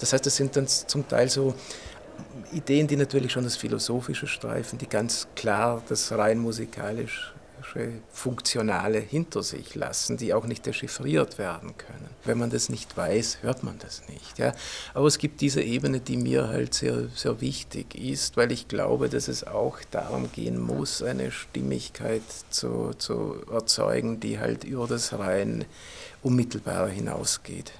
Das heißt, das sind dann zum Teil so Ideen, die natürlich schon das Philosophische streifen, die ganz klar das rein musikalische Funktionale hinter sich lassen, die auch nicht dechiffriert werden können. Wenn man das nicht weiß, hört man das nicht. Ja? Aber es gibt diese Ebene, die mir halt sehr, sehr wichtig ist, weil ich glaube, dass es auch darum gehen muss, eine Stimmigkeit zu, zu erzeugen, die halt über das rein Unmittelbare hinausgeht.